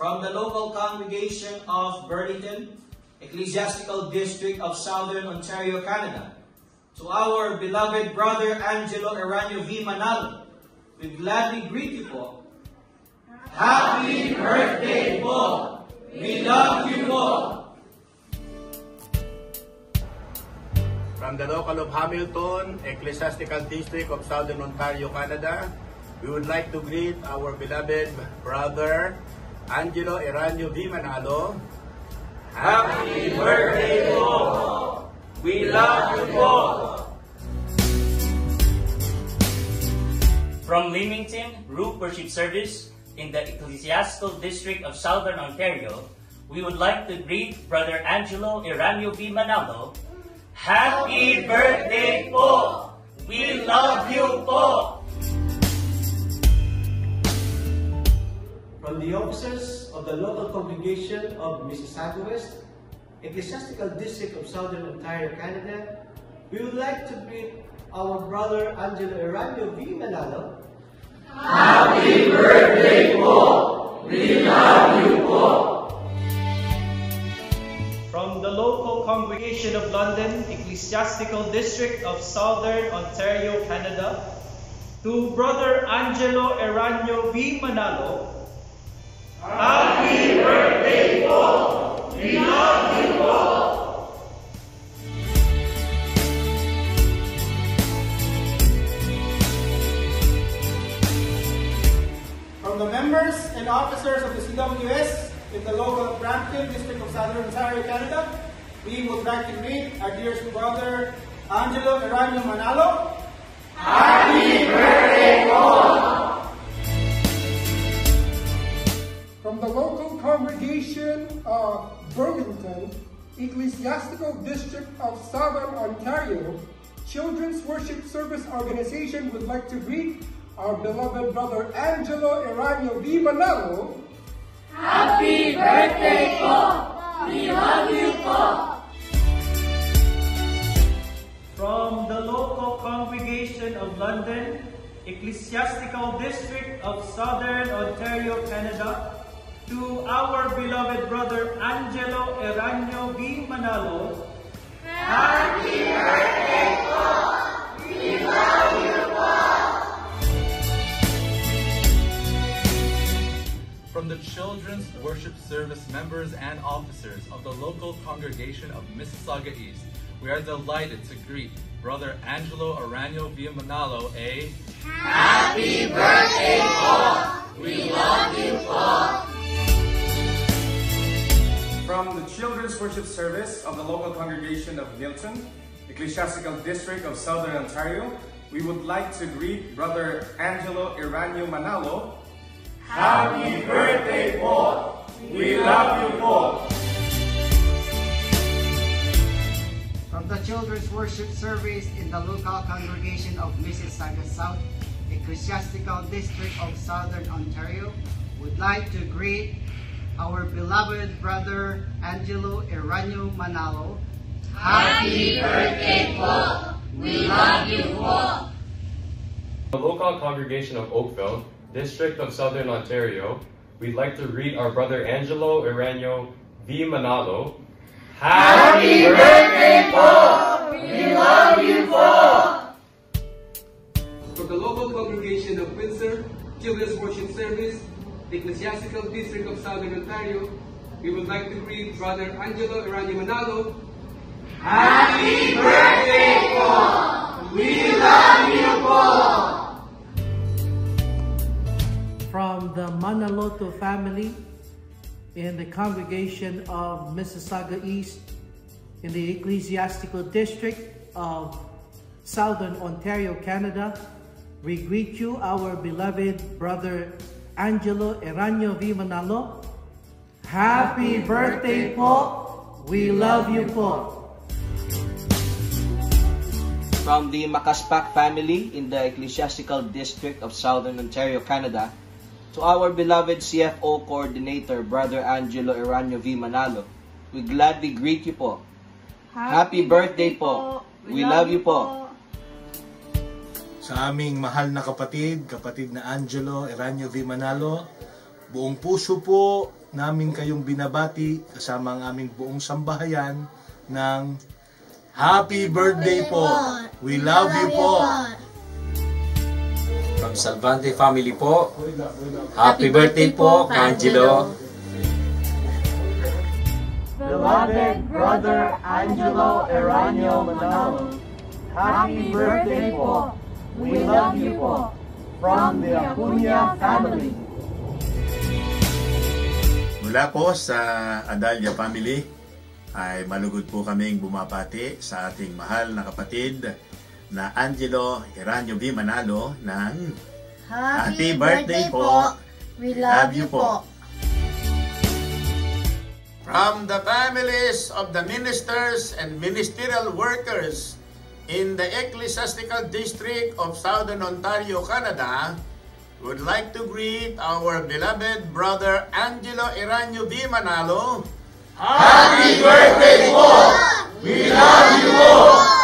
the local congregation of Burlington, Ecclesiastical District of Southern Ontario, Canada, to our beloved brother Angelo Eraño V. Manalo, we gladly greet you po. Happy birthday po! We love you po! From the local of Hamilton, Ecclesiastical District of Southern Ontario, Canada, we would like to greet our beloved brother, Angelo Eraño V. Manalo. Happy birthday po! We love you po! From Leamington Roof Worship Service in the Ecclesiastical District of Southern Ontario, we would like to greet Brother Angelo Eraño V. Manalo. Happy birthday po! We love you po! From the officers of the local congregation of Mississauga West, Ecclesiastical District of Southern Ontario, Canada, we would like to greet our brother Angelo Eraño V. Manalo. Happy birthday! From the local congregation of London, Ecclesiastical District of Southern Ontario, Canada, to Brother Angelo Eraño V. Manalo, Happy birthday po! We love you po! From the members and officers of the CWS in the local Brampton District of Southern Ontario, Canada, we would like to greet our dearest brother, Angelo Eraño Manalo. From the local congregation of Burlington, Ecclesiastical District of Southern Ontario, Children's Worship Service Organization would like to greet our beloved brother Angelo Eraño V. Manalo. Happy birthday, po! We love you, po! From the local congregation of London, Ecclesiastical District of Southern Ontario, Canada, to our beloved brother Angelo Eraño V. Manalo, Happy birthday po! We love you po! From the Children's Worship Service members and officers of the local congregation of Mississauga East, we are delighted to greet Brother Angelo Aranio Villamanalo, a From the Children's Worship Service of the local congregation of Milton, Ecclesiastical District of Southern Ontario, we would like to greet Brother Angelo Eraño Manalo. Happy birthday, Paul! We love you, Paul! From the Children's Worship Service in the local congregation of Mississauga South, Ecclesiastical District of Southern Ontario, would like to greet our beloved brother Angelo Eraño Manalo. Happy birthday po! We love you po! The local congregation of Oakville, District of Southern Ontario, we'd like to greet our brother Angelo Eraño V. Manalo. Happy birthday, From the local congregation of Windsor, Children's Worship Service, the Ecclesiastical District of Southern Ontario, we would like to greet Brother Angelo Eraño Manalo. Happy birthday, po! We love you, po! from the Manaloto family in the congregation of Mississauga East in the Ecclesiastical District of Southern Ontario, Canada. We greet you, our beloved brother Angelo Eranio V. Manalo. Happy birthday po! We love you po! From the Makaspak family in the Ecclesiastical District of Southern Ontario, Canada, to our beloved CFO Coordinator, Brother Angelo Eranio V. Manalo, we gladly greet you po. Happy birthday po. We love you po. Sa aming mahal na kapatid, kapatid na Angelo Eranio V. Manalo, buong puso po namin kayong binabati kasama ang aming buong sambahayan ng Happy birthday po! We love you po! From Salvante family po, happy birthday po, Angelo. Beloved Brother Angelo Eranio Manalo, happy birthday po. We love you po. From the Acuña family. Mula po sa Adalia family, ay malugod po kaming bumabati sa ating mahal na kapatid na Angelo Eranio V. Manalo ng Happy birthday po. We love you po. From the families of the ministers and ministerial workers in the Ecclesiastical District of Southern Ontario, Canada, would like to greet our beloved brother Angelo Iranyo B. Manalo. Happy birthday po! We love you po!